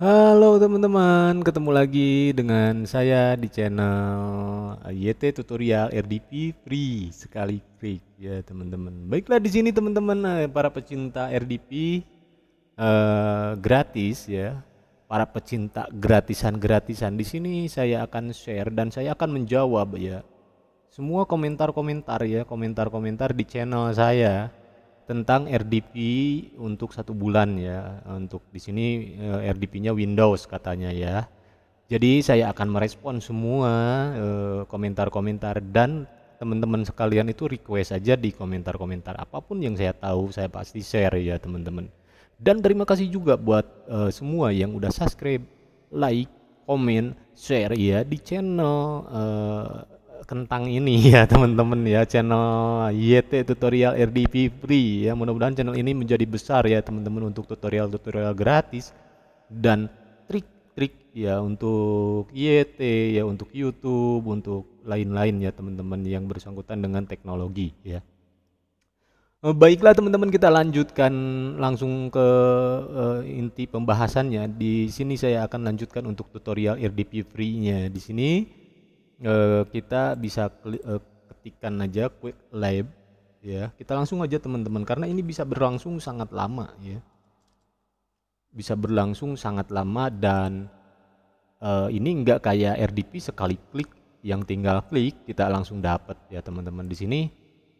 Halo teman-teman, ketemu lagi dengan saya di channel YT Tutorial RDP Free sekali klik ya teman-teman. Baiklah di sini teman-teman eh, para pecinta RDP eh, gratis ya, para pecinta gratisan-gratisan. Di sini saya akan share dan saya akan menjawab ya semua komentar-komentar ya, komentar-komentar di channel saya tentang RDP untuk satu bulan ya. Untuk di sini eh, RDP-nya Windows katanya ya. Jadi saya akan merespon semua eh, komentar-komentar dan teman-teman sekalian itu request aja di komentar-komentar apa pun yang saya tahu saya pasti share ya teman-teman. Dan terima kasih juga buat eh, semua yang udah subscribe like komen share ya di channel kentang ini ya teman-teman ya channel YT tutorial RDP free ya mudah-mudahan channel ini menjadi besar ya teman-teman untuk tutorial-tutorial gratis dan trik-trik ya untuk YT ya untuk YouTube untuk lain-lain ya teman-teman yang bersangkutan dengan teknologi ya eh, Baiklah teman-teman kita lanjutkan langsung ke uh, inti pembahasannya. Di sini saya akan lanjutkan untuk tutorial RDP free-nya. Di sini uh, kita bisa uh, ketikkan aja quick lab ya. Kita langsung aja teman-teman karena ini bisa berlangsung sangat lama ya. Bisa berlangsung sangat lama dan uh, ini enggak kayak RDP sekali klik yang tinggal klik kita langsung dapat ya teman-teman. Di sini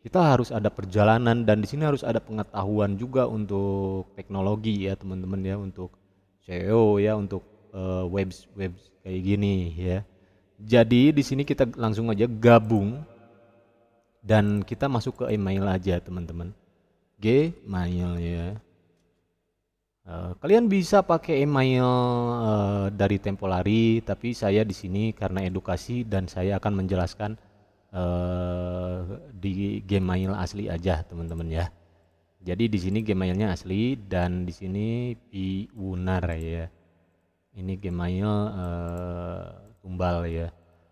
kita harus ada perjalanan dan di sini harus ada pengetahuan juga untuk teknologi ya teman-teman ya untuk SEO ya untuk uh, web web kayak gini ya jadi di sini kita langsung aja gabung dan kita masuk ke email aja teman-teman. Gmail ya. Uh, kalian bisa pakai email uh, dari Tempolari, tapi saya di sini karena edukasi dan saya akan menjelaskan uh, di Gmail asli aja teman-teman ya. Jadi di sini Gmailnya asli dan di sini Piunar ya. Ini Gmail tumbal ya.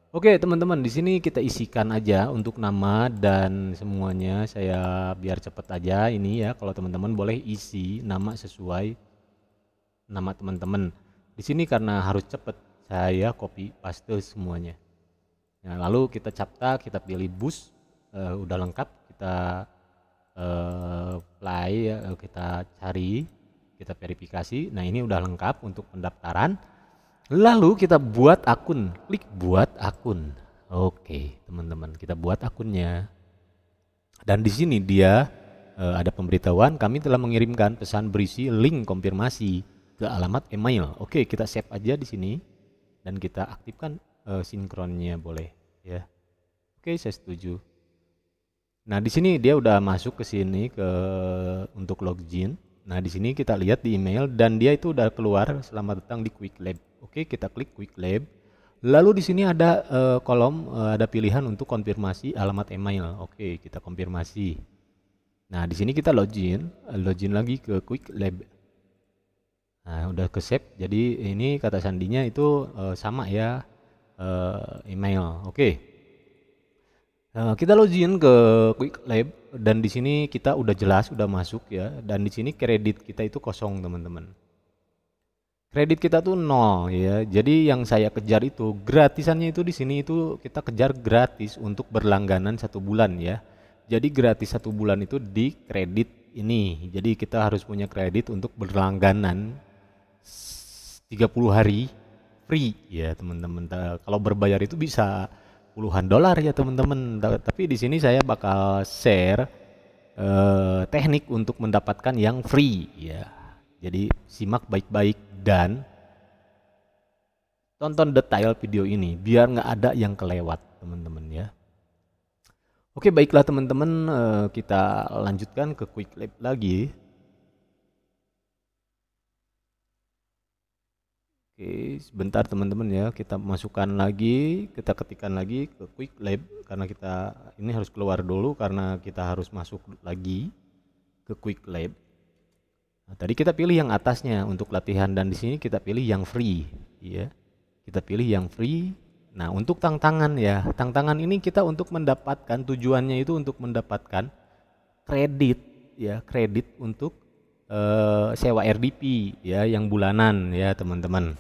Oke teman-teman di sini kita isikan aja untuk nama dan semuanya. Saya biar cepet aja ini ya. Kalau teman-teman boleh isi nama sesuai nama teman-teman. Di sini karena harus cepet saya copy paste semuanya. Nah, lalu kita capta kita pilih bus uh, udah lengkap kita uh, play uh, kita cari kita verifikasi. Nah ini udah lengkap untuk pendaftaran Lalu kita buat akun, klik buat akun. Oke, teman-teman, kita buat akunnya. Dan di sini dia e, ada pemberitahuan kami telah mengirimkan pesan berisi link konfirmasi ke alamat email. Oke, kita save aja di sini dan kita aktifkan e, sinkronnya boleh ya. Oke, saya setuju. Nah, di sini dia udah masuk ke sini ke untuk login. Nah, di sini kita lihat di email dan dia itu udah keluar selamat datang di Quick Lab. Oke, kita klik Quick Lab. Lalu di sini ada uh, kolom uh, ada pilihan untuk konfirmasi alamat email. Oke, kita konfirmasi. Nah, di sini kita login, login lagi ke Quick Lab. Nah, udah ke save. Jadi ini kata sandinya itu uh, sama ya uh, email. Oke. Uh, kita login ke Quick Lab dan di sini kita udah jelas udah masuk ya dan di sini kredit kita itu kosong teman-teman kredit kita tuh nol ya. Jadi yang saya kejar itu gratisannya itu di sini itu kita kejar gratis untuk berlangganan satu bulan ya. Jadi gratis satu bulan itu di kredit ini. Jadi kita harus punya kredit untuk berlangganan 30 hari free ya teman-teman. Kalau berbayar itu bisa puluhan dolar ya teman-teman. Tapi di sini saya bakal share eh, teknik untuk mendapatkan yang free ya. Jadi simak baik-baik dan tonton detail video ini biar nggak ada yang kelewat teman-teman ya. Oke baiklah teman-teman eh, kita lanjutkan ke quick lab lagi. Oke sebentar teman-teman ya kita masukkan lagi kita ketikkan lagi ke quick lab karena kita ini harus keluar dulu karena kita harus masuk lagi ke quick lab. Nah, tadi kita pilih yang atasnya untuk latihan dan di sini kita pilih yang free, ya. Kita pilih yang free. Nah, untuk tantangan ya, tantangan ini kita untuk mendapatkan tujuannya itu untuk mendapatkan kredit ya, kredit untuk uh, sewa RDP ya yang bulanan ya teman-teman.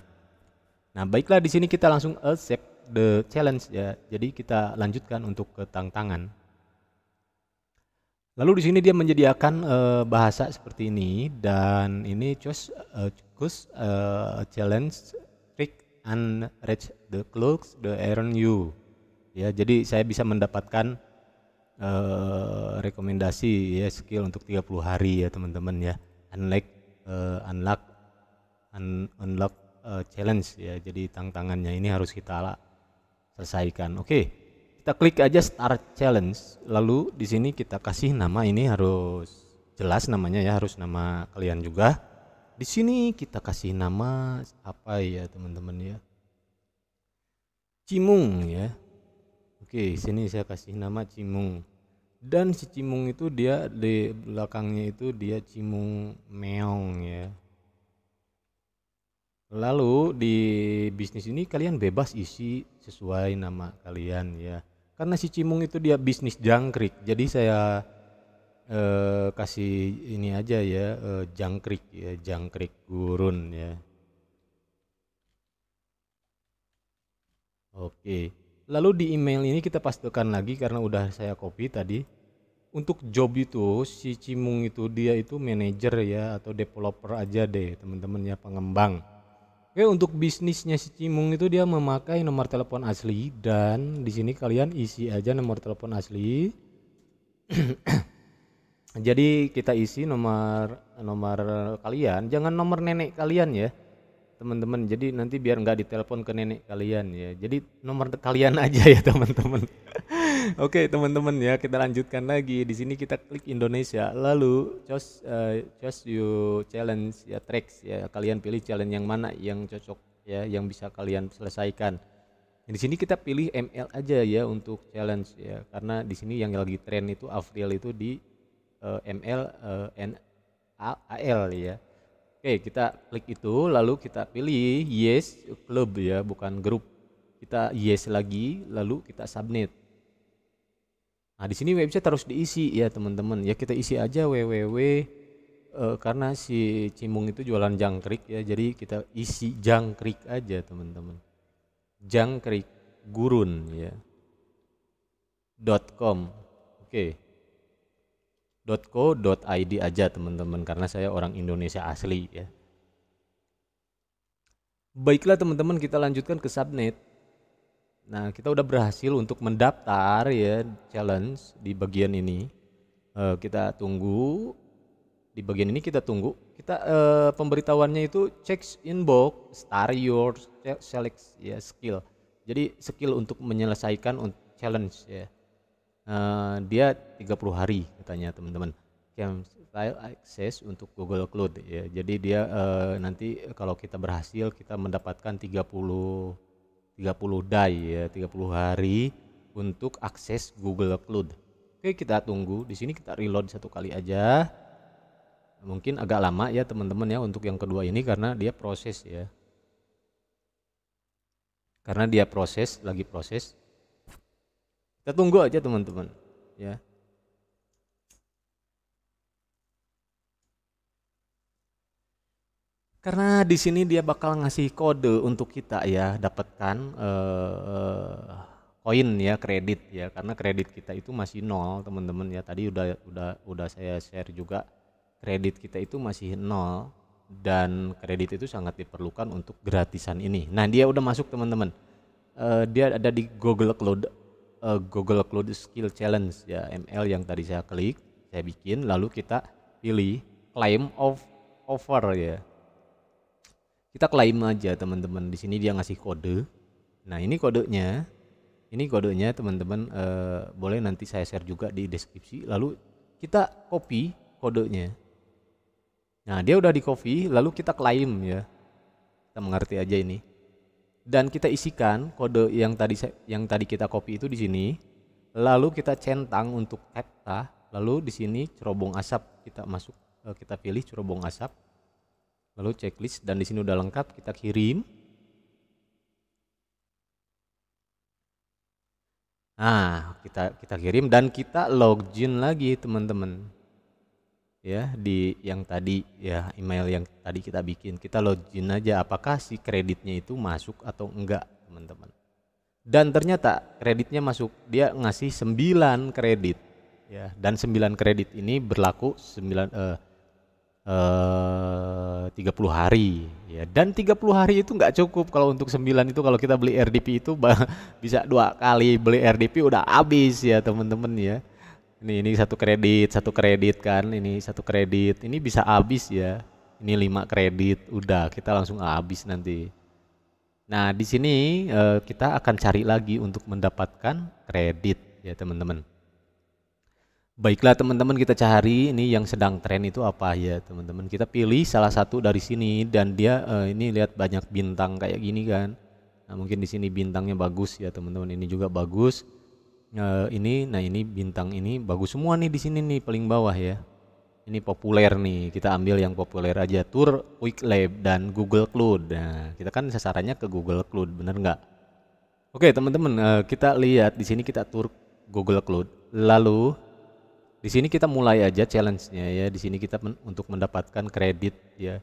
Nah baiklah di sini kita langsung accept the challenge ya. Jadi kita lanjutkan untuk ke tantangan. Lalu di sini dia menyediakan uh, bahasa seperti ini dan ini choose uh, uh, challenge trick and reach the clocks the iron you. Ya, jadi saya bisa mendapatkan uh, rekomendasi ya skill untuk 30 hari ya teman-teman ya. Unlock uh, unlock un, unlock uh, challenge ya. Jadi tantangannya ini harus kita selesaikan. Oke. Okay kita klik aja start challenge. Lalu di sini kita kasih nama ini harus jelas namanya ya harus nama kalian juga. Di sini kita kasih nama apa ya teman-teman ya? Cimung ya. Oke sini saya kasih nama Cimung. Dan si Cimung itu dia di belakangnya itu dia Cimung Meong ya. Lalu di bisnis ini kalian bebas isi sesuai nama kalian ya karena si Cimung itu dia bisnis jangkrik jadi saya eh, kasih ini aja ya eh, jangkrik ya jangkrik gurun ya. Oke. Lalu di email ini kita pastikan lagi karena udah saya copy tadi. Untuk job itu si Cimung itu dia itu manajer ya atau developer aja deh teman-teman ya pengembang Oke, untuk bisnisnya si Cimung itu dia memakai nomor telepon asli dan di sini kalian isi aja nomor telepon asli. Jadi kita isi nomor nomor kalian, jangan nomor nenek kalian ya teman-teman. Jadi nanti biar nggak ditelepon ke nenek kalian ya. Jadi nomor kalian aja ya teman-teman oke teman-teman ya kita lanjutkan lagi. Di sini kita klik Indonesia. Lalu choose uh, choose you challenge ya tracks ya. Kalian pilih challenge yang mana yang cocok ya yang bisa kalian selesaikan. Di sini kita pilih ML aja ya untuk challenge ya. Karena di sini yang lagi tren itu Afril itu di uh, ML uh, N AL ya. Oke, kita klik itu lalu kita pilih yes club ya, bukan grup. Kita yes lagi lalu kita submit. Nah, di sini website harus diisi ya, teman-teman. Ya kita isi aja www uh, karena si Cimung itu jualan jangkrik ya. Jadi kita isi jangkrik aja, teman-teman. Jangkrik gurun ya. .com. Oke. Okay .co.id aja teman-teman karena saya orang Indonesia asli ya. Baiklah teman-teman kita lanjutkan ke subnet. Nah kita udah berhasil untuk mendaftar ya challenge di bagian ini. Uh, kita tunggu di bagian ini kita tunggu. Kita uh, pemberitahuannya itu check inbox, start your select ya skill. Jadi skill untuk menyelesaikan challenge ya uh, dia 30 hari katanya teman-teman camp style access untuk Google Cloud ya jadi dia uh, nanti kalau kita berhasil kita mendapatkan 30 30 day ya 30 hari untuk akses Google Cloud oke kita tunggu. Di sini kita reload satu kali aja. Mungkin agak lama ya teman-teman ya untuk yang kedua ini karena dia proses ya. Karena dia proses lagi proses. Kita tunggu aja teman-teman, ya. Karena di sini dia bakal ngasih kode untuk kita ya dapatkan uh, koin ya kredit ya karena kredit kita itu masih nol teman-teman ya tadi udah udah udah saya share juga kredit kita itu masih nol dan kredit itu sangat diperlukan untuk gratisan ini. Nah dia udah masuk teman-teman. Uh, dia ada di Google Cloud uh, Google Cloud Skill Challenge ya ML yang tadi saya klik, saya bikin lalu kita pilih claim of offer ya. Kita klaim aja teman-teman. Di sini dia ngasih kode. Nah, ini kodenya. Ini kodenya teman-teman uh, boleh nanti saya share juga di deskripsi. Lalu kita copy kodenya. Nah, dia udah di copy lalu kita klaim ya. Kita mengerti aja ini dan kita isikan kode yang tadi yang tadi kita copy itu di sini lalu kita centang untuk kata lalu di sini cerobong asap kita masuk eh, kita pilih cerobong asap lalu checklist dan di sini udah lengkap kita kirim. Nah kita kita kirim dan kita login lagi teman-teman. Ya di yang tadi ya email yang tadi kita bikin. Kita login aja apakah si kreditnya itu masuk atau enggak teman-teman. Dan ternyata kreditnya masuk dia ngasih 9 kredit. Ya dan 9 kredit ini berlaku 9 eh, eh, 30 hari ya. Dan 30 hari itu nggak cukup. Kalau untuk 9 itu kalau kita beli RDP itu bisa dua kali beli RDP udah habis ya teman-teman ya. Ini ini satu kredit satu kredit kan ini satu kredit. Ini bisa habis ya. Ini lima kredit udah kita langsung habis nanti. Nah di sini uh, kita akan cari lagi untuk mendapatkan kredit ya teman-teman baiklah teman-teman kita cari ini yang sedang tren itu apa ya teman-teman. Kita pilih salah satu dari sini dan dia uh, ini lihat banyak bintang kayak gini kan. Nah mungkin di sini bintangnya bagus ya teman-teman. Ini juga bagus. Uh, ini nah ini bintang ini bagus semua nih di sini nih paling bawah ya. Ini populer nih kita ambil yang populer aja. Tour Quick Lab dan Google Cloud. Nah kita kan sasarannya ke Google Cloud bener nggak? Oke teman-teman uh, kita lihat di sini kita tur Google Cloud. Lalu di sini kita mulai aja challenge-nya ya di sini kita men untuk mendapatkan kredit ya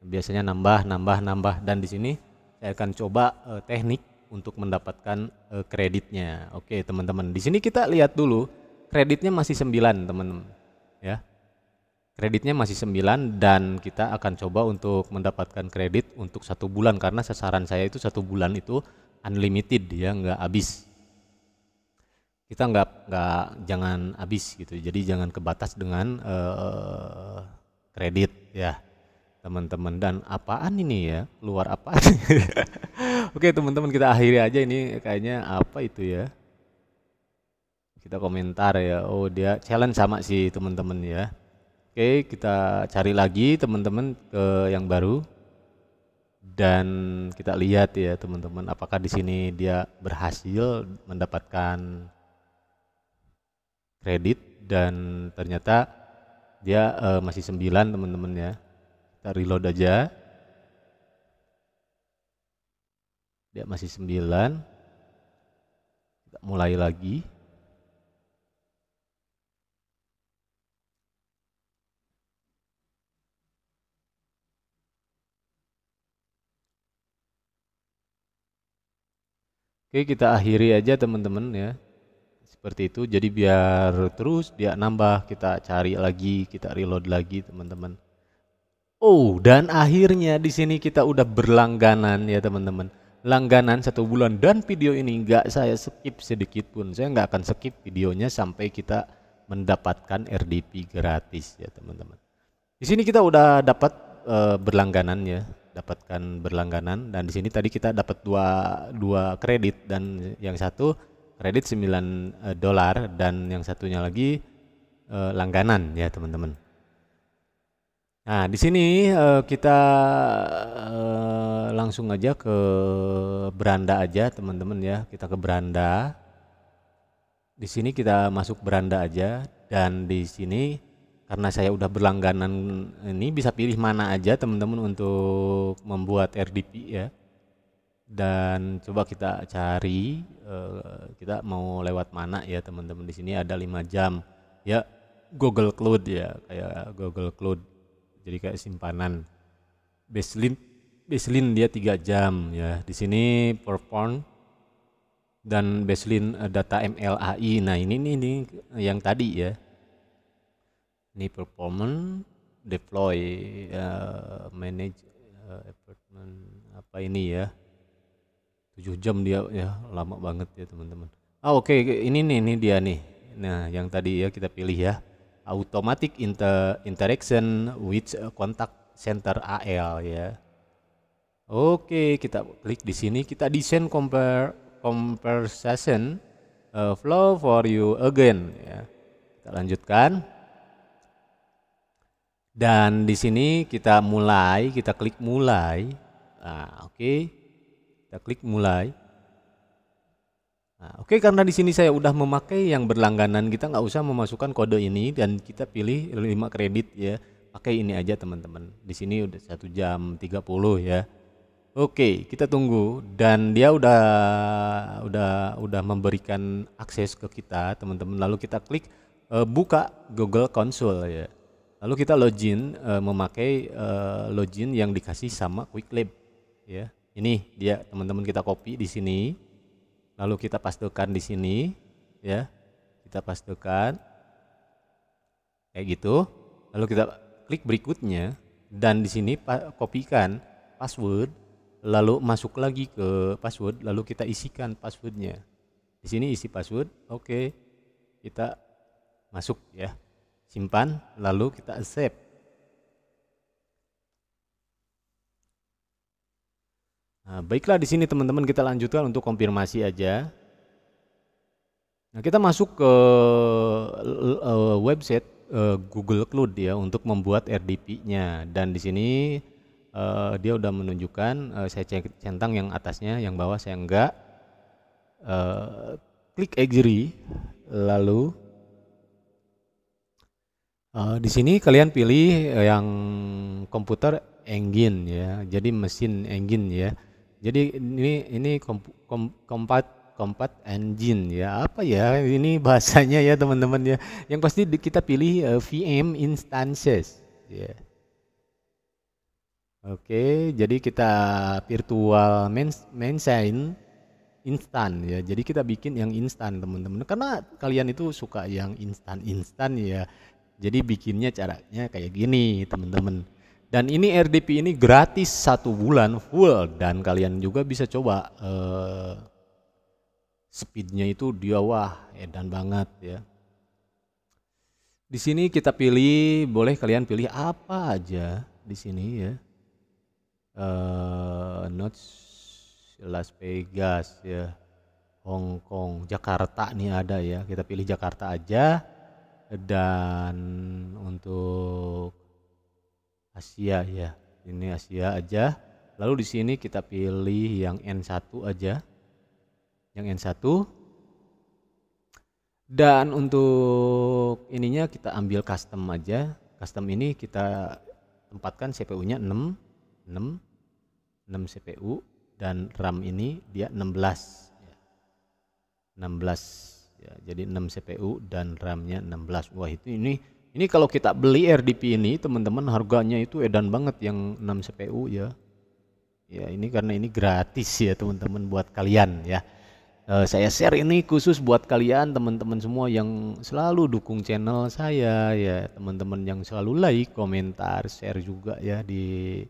biasanya nambah nambah nambah dan di sini saya akan coba uh, teknik untuk mendapatkan uh, kreditnya. Oke, teman-teman. Di sini kita lihat dulu kreditnya masih 9, teman-teman. Ya. Kreditnya masih 9 dan kita akan coba untuk mendapatkan kredit untuk satu bulan karena sasaran saya itu satu bulan itu unlimited ya nggak habis kita nggak nggak jangan habis gitu. Jadi jangan kebatas dengan uh, kredit ya teman-teman. Dan apaan ini ya? Keluar apa oke teman-teman kita akhiri aja ini kayaknya apa itu ya? Kita komentar ya. Oh dia challenge sama si teman-teman ya. Oke kita cari lagi teman-teman ke yang baru. Dan kita lihat ya teman-teman apakah di sini dia berhasil mendapatkan kredit dan ternyata dia uh, masih 9 teman-teman ya. Kita reload aja. Dia masih 9 kita mulai lagi. Oke kita akhiri aja teman-teman ya seperti itu jadi biar terus dia nambah kita cari lagi kita reload lagi teman-teman Oh, dan akhirnya di sini kita udah berlangganan ya teman-teman. Langganan satu bulan dan video ini nggak saya skip sedikit pun. Saya nggak akan skip videonya sampai kita mendapatkan RDP gratis ya teman-teman. Di sini kita udah dapat uh, berlangganan ya, dapatkan berlangganan dan di sini tadi kita dapat dua dua kredit dan yang satu kredit 9 uh, dolar dan yang satunya lagi uh, langganan ya teman-teman. Nah, di sini uh, kita uh, langsung aja ke beranda aja, teman-teman ya. Kita ke beranda. Di sini kita masuk beranda aja dan di sini karena saya udah berlangganan ini bisa pilih mana aja teman-teman untuk membuat RDP ya. Dan coba kita cari uh, kita mau lewat mana ya teman-teman di sini ada lima jam. Ya Google Cloud ya kayak Google Cloud. Jadi kayak simpanan. Baseline baseline dia tiga jam ya. Di sini perform dan baseline uh, data MLAI nah ini nih ini yang tadi ya. Ini performance deploy uh, manage uh, apa ini ya 7 jam dia ya lama banget ya teman-teman ah oke okay. ini nih ini dia nih nah yang tadi ya kita pilih ya automatic inter interaction with contact center AL ya. Oke, kita klik di sini kita desain compare conversation uh, flow for you again ya. Kita lanjutkan. Dan di sini kita mulai, kita klik mulai. Nah, oke. Kita klik mulai. Nah, Oke okay, karena di sini saya udah memakai yang berlangganan kita nggak usah memasukkan kode ini dan kita pilih 5 kredit ya. Pakai ini aja teman-teman. Di sini udah satu jam 30 ya. Oke kita tunggu. Dan dia udah udah udah memberikan akses ke kita teman-teman. Lalu kita klik uh, buka Google Console ya. Lalu kita login uh, memakai uh, login yang dikasih sama Quick Lab ya. Ini dia teman-teman kita copy di sini. Lalu kita pastekan di sini ya. Kita pastekan kayak gitu. Lalu kita klik berikutnya dan di sini kopikan password lalu masuk lagi ke password lalu kita isikan passwordnya di sini isi password oke kita masuk ya simpan lalu kita accept nah, baiklah di sini teman-teman kita lanjutkan untuk konfirmasi aja. Nah kita masuk ke uh, website uh, Google Cloud ya untuk membuat RDP-nya dan di sini dia udah menunjukkan saya centang yang atasnya yang bawah saya enggak. Klik agree lalu di sini kalian pilih yang komputer engine ya jadi mesin engine ya jadi ini ini kom, kom, kompat Compat Engine ya. Apa ya ini bahasanya ya teman-teman ya? Yang pasti kita pilih uh, eh, VM instances. Ya. Oke jadi kita virtual main machine instan ya. Jadi kita bikin yang instan teman-teman. Karena kalian itu suka yang instan instan ya. Jadi bikinnya caranya kayak gini teman-teman dan ini RDP ini gratis satu bulan full. Dan kalian juga bisa coba uh, speednya itu dia wah edan banget ya. Di sini kita pilih boleh kalian pilih apa aja di sini ya. Uh, notes Las Vegas ya. Hong Kong Jakarta nih ada ya. Kita pilih Jakarta aja. Dan untuk Asia ya. Ini Asia aja. Lalu di sini kita pilih yang N1 aja. Yang N1 dan untuk ininya kita ambil custom aja. Custom ini kita tempatkan CPU-nya 6 6 6 CPU dan RAM ini dia 16 ya. 16 ya. Jadi 6 CPU dan RAM-nya 16 wah itu ini ini kalau kita beli RDP ini teman-teman harganya itu edan banget yang 6 CPU ya. Ya ini karena ini gratis ya teman-teman buat kalian ya. Uh, saya share ini khusus buat kalian teman-teman semua yang selalu dukung channel saya ya. Teman-teman yang selalu like komentar share juga ya di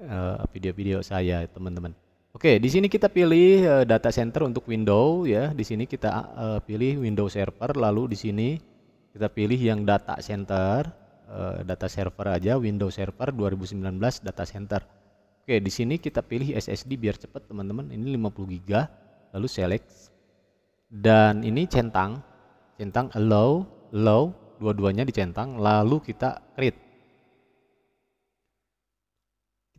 eh, video-video uh, saya teman-teman. Oke di sini kita pilih uh, data center untuk Windows ya. Di sini kita uh, pilih Windows Server lalu di sini kita pilih yang data center uh, data server aja Windows Server 2019 data center. Oke di sini kita pilih SSD biar cepat teman-teman. Ini 50 GB lalu select. Dan ini centang centang allow allow dua-duanya dicentang lalu kita create.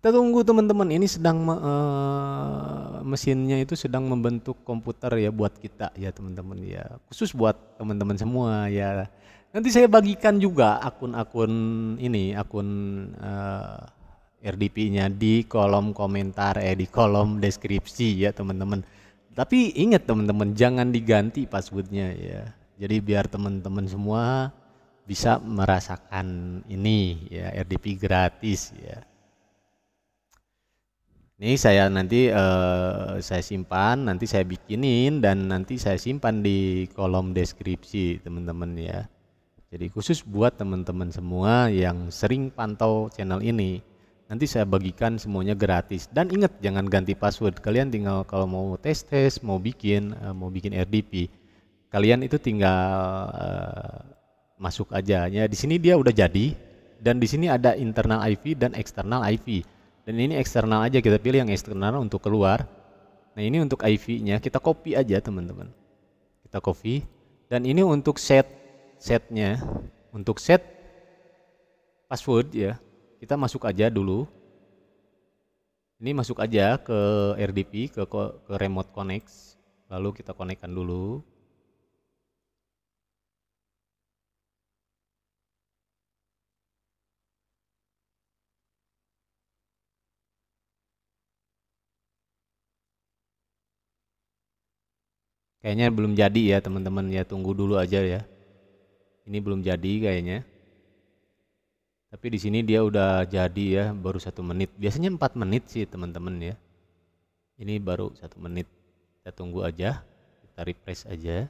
Kita tunggu teman-teman. Ini sedang uh, mesinnya itu sedang membentuk komputer ya buat kita ya teman-teman. Ya khusus buat teman-teman semua ya. Nanti saya bagikan juga akun-akun ini akun uh, eh, RDP-nya di kolom komentar eh di kolom deskripsi ya teman-teman. Tapi ingat teman-teman jangan diganti passwordnya ya. Jadi biar teman-teman semua bisa merasakan ini ya RDP gratis ya ini saya nanti uh, saya simpan nanti saya bikinin dan nanti saya simpan di kolom deskripsi teman-teman ya. Jadi khusus buat teman-teman semua yang sering pantau channel ini nanti saya bagikan semuanya gratis. Dan ingat jangan ganti password. Kalian tinggal kalau mau tes tes mau bikin uh, mau bikin RDP kalian itu tinggal uh, masuk aja. Ya di sini dia udah jadi dan di sini ada internal IP dan eksternal IP dan ini eksternal aja kita pilih yang eksternal untuk keluar. Nah ini untuk IP-nya kita copy aja teman-teman. Kita copy. Dan ini untuk set setnya. Untuk set password ya kita masuk aja dulu. Ini masuk aja ke RDP ke ke remote connect. Lalu kita konekkan dulu Kayaknya belum jadi ya teman-teman. Ya tunggu dulu aja ya. Ini belum jadi kayaknya. tapi di sini dia udah jadi ya baru satu menit. Biasanya empat menit sih teman-teman ya. Ini baru satu menit. Kita tunggu aja. Kita refresh aja.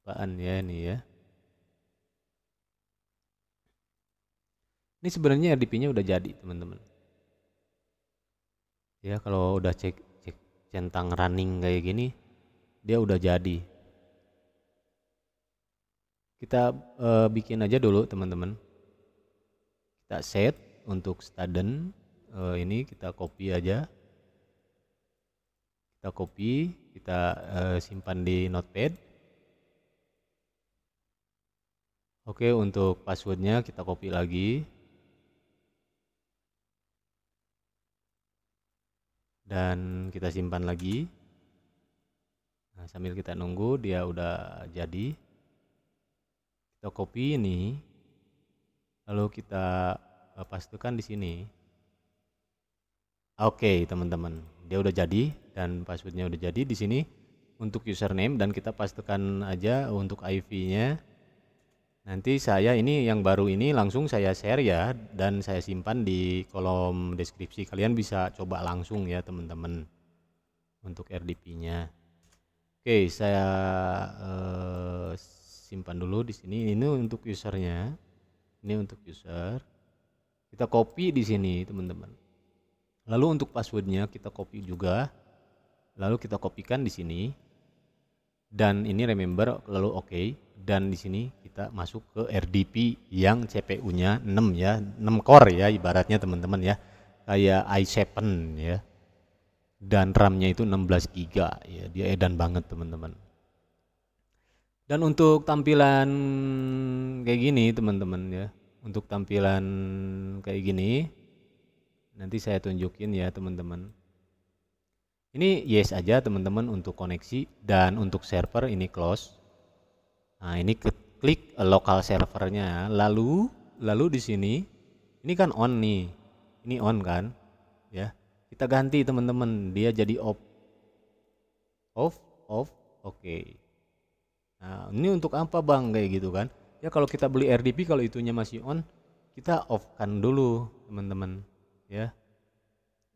Apaan ya ini ya? Ini sebenarnya RDP-nya udah jadi teman-teman ya kalau udah cek cek centang running kayak gini dia udah jadi. Kita uh, bikin aja dulu teman-teman. Kita set untuk student uh, ini kita copy aja. Kita copy kita uh, simpan di notepad. Oke untuk passwordnya kita copy lagi dan kita simpan lagi. Nah, sambil kita nunggu dia udah jadi. Kita copy ini. Lalu kita pastikan di sini. Oke okay, teman-teman. Dia udah jadi dan passwordnya udah jadi di sini untuk username dan kita pastikan aja untuk IV-nya nanti saya ini yang baru ini langsung saya share ya dan saya simpan di kolom deskripsi. Kalian bisa coba langsung ya teman-teman untuk RDP-nya oke saya uh, simpan dulu di sini. Ini untuk usernya. Ini untuk user. Kita copy di sini teman-teman. Lalu untuk passwordnya kita copy juga. Lalu kita kopikan di sini. Dan ini remember lalu oke okay. Dan di sini kita masuk ke RDP yang CPU-nya 6 ya 6 core ya ibaratnya teman-teman ya. Kayak i7 ya. Dan RAM-nya itu 16 GB ya dia edan banget teman-teman. Dan untuk tampilan kayak gini teman-teman ya, untuk tampilan kayak gini nanti saya tunjukin ya teman-teman. Ini yes aja teman-teman untuk koneksi. Dan untuk server ini close. Nah, ini klik lokal servernya. Lalu lalu di sini ini kan on nih. Ini on kan? Ya. Kita ganti teman-teman, dia jadi off. Off, off. Oke. Okay. Nah, ini untuk apa bang kayak gitu kan? Ya kalau kita beli RDP kalau itunya masih on, kita off kan dulu teman-teman ya.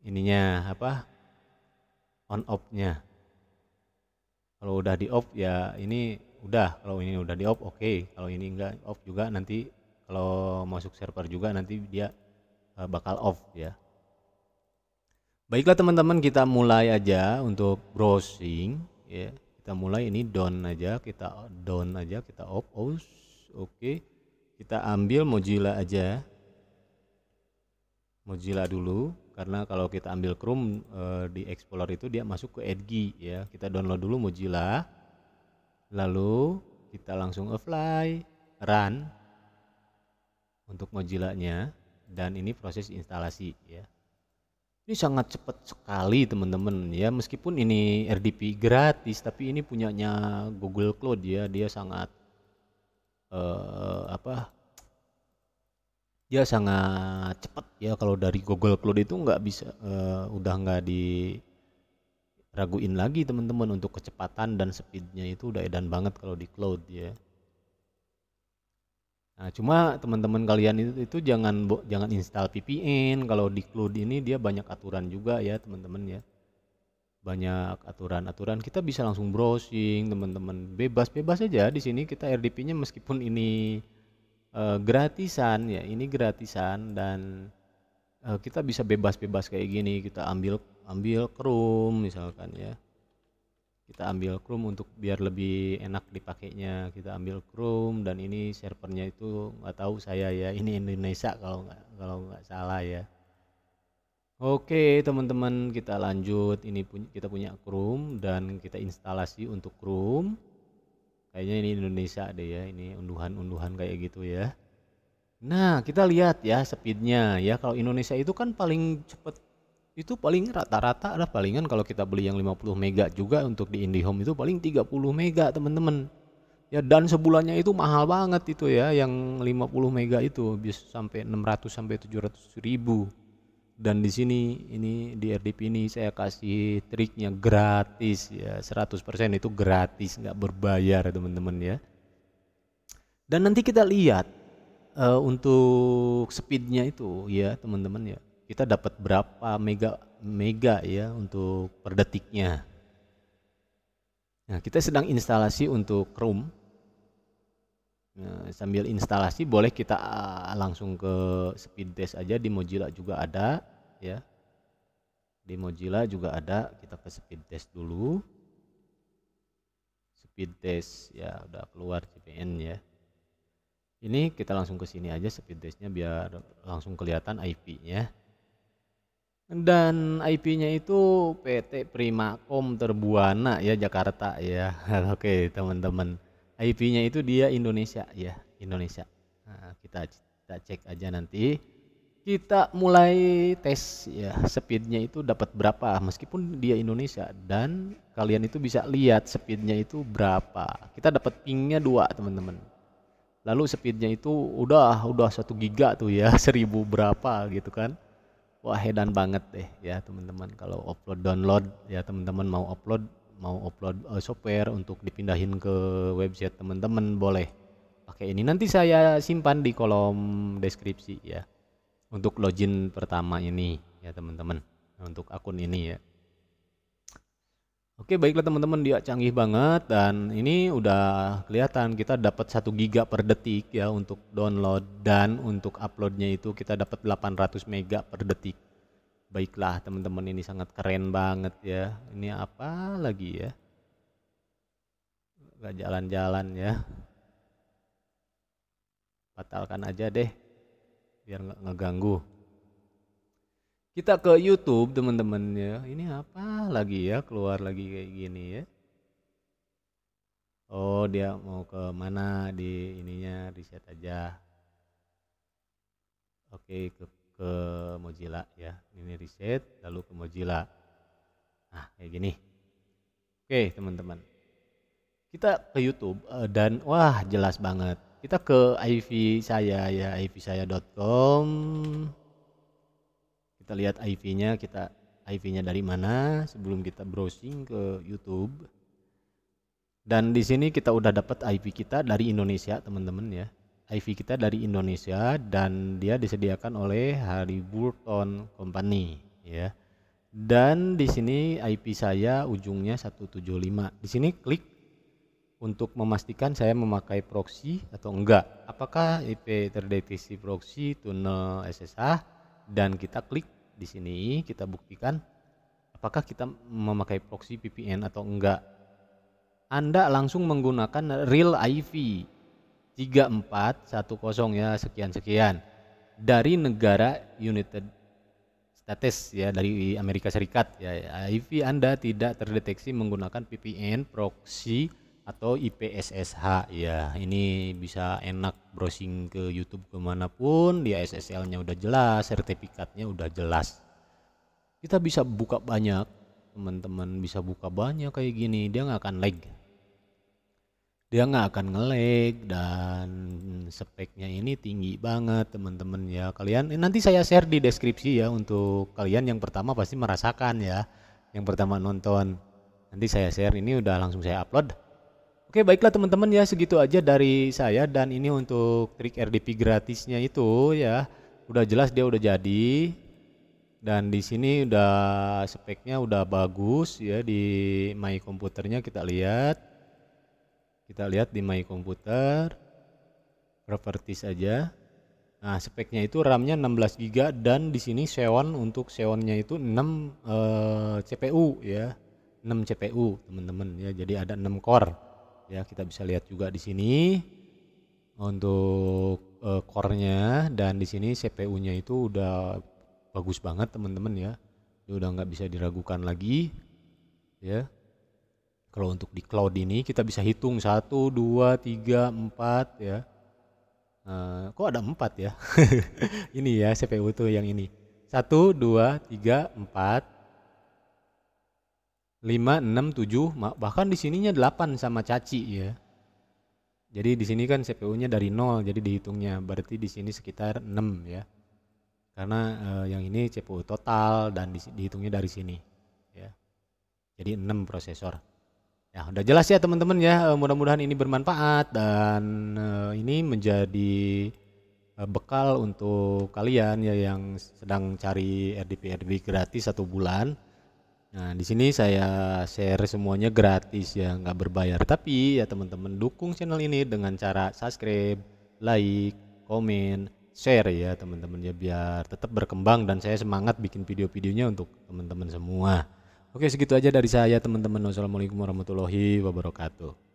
Ininya apa? On off-nya. Kalau udah di off ya ini udah. Kalau ini udah di off oke. Okay. Kalau ini enggak off juga nanti kalau masuk server juga nanti dia uh, bakal off ya. Baiklah teman-teman kita mulai aja untuk browsing ya kita mulai ini down aja kita down aja kita off oke okay. kita ambil Mozilla aja Mozilla dulu karena kalau kita ambil Chrome e, di Explorer itu dia masuk ke Edge ya kita download dulu Mozilla lalu kita langsung apply run untuk Mozilla nya dan ini proses instalasi ya. Ini sangat cepat sekali teman-teman ya. Meskipun ini RDP gratis tapi ini punyanya Google Cloud ya. Dia sangat uh, apa? Dia sangat cepat ya. Kalau dari Google Cloud itu nggak bisa uh, udah nggak diraguin lagi teman-teman untuk kecepatan dan speednya itu udah edan banget kalau di cloud ya Nah, cuma teman-teman kalian itu, itu jangan jangan install VPN. Kalau di cloud ini dia banyak aturan juga ya, teman-teman ya. Banyak aturan-aturan. Kita bisa langsung browsing, teman-teman. Bebas-bebas aja di sini kita RDP-nya meskipun ini uh, gratisan ya, ini gratisan dan uh, kita bisa bebas-bebas kayak gini. Kita ambil ambil Chrome misalkan ya. Kita ambil Chrome untuk biar lebih enak dipakainya. Kita ambil Chrome dan ini servernya itu nggak tahu saya ya. Ini Indonesia kalau nggak kalau nggak salah ya. Oke teman-teman kita lanjut. Ini punya kita punya Chrome dan kita instalasi untuk Chrome kayaknya ini Indonesia deh ya. Ini unduhan-unduhan kayak gitu ya. Nah kita lihat ya speednya ya. Kalau Indonesia itu kan paling cepet itu paling rata-rata ada palingan kalau kita beli yang 50 mega juga untuk di IndiHome itu paling 30 mega teman-teman. Ya dan sebulannya itu mahal banget itu ya yang 50 mega itu bisa sampai 600 sampai 700 ribu. Dan di sini ini di RDP ini saya kasih triknya gratis ya 100% itu gratis nggak berbayar teman-teman ya. Dan nanti kita lihat uh, untuk speednya itu ya teman-teman ya kita dapat berapa mega mega ya untuk per detiknya? Nah kita sedang instalasi untuk Chrome. Nah, sambil instalasi boleh kita uh, langsung ke speed test aja. Di Mozilla juga ada ya. Di Mozilla juga ada. Kita ke speed test dulu. Speed test ya udah keluar CPN ya. Ini kita langsung ke sini aja speed testnya biar langsung kelihatan IP-nya dan IP-nya itu PT Primakom Terbuana ya Jakarta ya. Oke teman-teman. IP-nya itu dia Indonesia ya Indonesia. Nah, kita kita cek aja nanti. Kita mulai tes ya speednya itu dapat berapa? Meskipun dia Indonesia dan kalian itu bisa lihat speednya itu berapa. Kita dapat pingnya dua teman-teman. Lalu speednya itu udah udah satu giga tuh ya seribu berapa gitu kan wah hedan banget deh ya teman-teman. Kalau upload download ya teman-teman mau upload mau upload uh, software untuk dipindahin ke website teman-teman boleh. Pakai ini. Nanti saya simpan di kolom deskripsi ya untuk login pertama ini ya teman-teman. Untuk akun ini ya Oke baiklah teman-teman dia canggih banget dan ini udah kelihatan kita dapat 1 giga per detik ya untuk download dan untuk uploadnya itu kita dapat 800 mega per detik. Baiklah teman-teman ini sangat keren banget ya. Ini apa lagi ya? Gak jalan-jalan ya. Batalkan aja deh biar nggak ngeganggu kita ke YouTube teman-teman ya ini apa lagi ya? Keluar lagi kayak gini ya. Oh dia mau ke mana? Di ininya reset aja. Oke ke ke Mozilla ya. Ini reset lalu ke Mozilla. Nah kayak gini. Oke teman-teman. Kita ke YouTube eh, dan wah jelas banget. Kita ke IV saya ya ivsaya.com kita lihat IV-nya kita IV-nya dari mana sebelum kita browsing ke YouTube. Dan di sini kita udah dapat IV kita dari Indonesia teman-teman ya. IV kita dari Indonesia dan dia disediakan oleh Hariburton Company ya. Dan di sini IP saya ujungnya 175 di sini klik untuk memastikan saya memakai proxy atau enggak. Apakah IP terdeteksi proxy tunnel SSH dan kita klik di sini kita buktikan apakah kita memakai proxy VPN atau enggak. Anda langsung menggunakan real IP 3410 ya sekian-sekian dari negara United States ya dari Amerika Serikat ya IP Anda tidak terdeteksi menggunakan VPN proxy atau IPSSH ya ini bisa enak browsing ke YouTube ke mana pun dia SSL nya udah jelas sertifikatnya udah jelas. Kita bisa buka banyak teman-teman bisa buka banyak kayak gini dia nggak akan lag. Dia nggak akan ngelag dan speknya ini tinggi banget teman-teman ya. Kalian nanti saya share di deskripsi ya untuk kalian. Yang pertama pasti merasakan ya. Yang pertama nonton. Nanti saya share ini udah langsung saya upload Oke baiklah teman-teman ya segitu aja dari saya dan ini untuk trik RDP gratisnya itu ya. Udah jelas dia udah jadi. Dan di sini udah speknya udah bagus ya di my komputernya kita lihat. Kita lihat di my komputer. Properties aja. Nah speknya itu RAM-nya 16 GB dan di sini Xeon untuk Xeonnya itu 6 eh, CPU ya. 6 CPU teman-teman ya. Jadi ada 6 core ya kita bisa lihat juga di sini untuk uh, core-nya. Dan di sini CPU-nya itu udah bagus banget teman-teman ya. Dia udah nggak bisa diragukan lagi ya. Kalau untuk di cloud ini kita bisa hitung satu dua tiga empat ya. Uh, kok ada empat ya? Ini ya CPU tuh yang ini. Satu dua tiga empat 5, 6, 7, bahkan di sininya 8 sama caci ya. Jadi di sini kan CPU-nya dari 0, jadi dihitungnya berarti di sini sekitar 6 ya. Karena eh, yang ini CPU total dan di, dihitungnya dari sini ya. Jadi 6 prosesor. Ya, udah jelas ya teman-teman ya. Mudah-mudahan ini bermanfaat dan ini menjadi bekal untuk kalian ya yang sedang cari RDP RDP gratis satu bulan. Nah, di sini saya share semuanya gratis ya, nggak berbayar. Tapi ya teman-teman dukung channel ini dengan cara subscribe, like, komen, share ya teman-teman ya biar tetap berkembang dan saya semangat bikin video-videonya untuk teman-teman semua. Oke segitu aja dari saya teman-teman. Wassalamualaikum warahmatullahi wabarakatuh.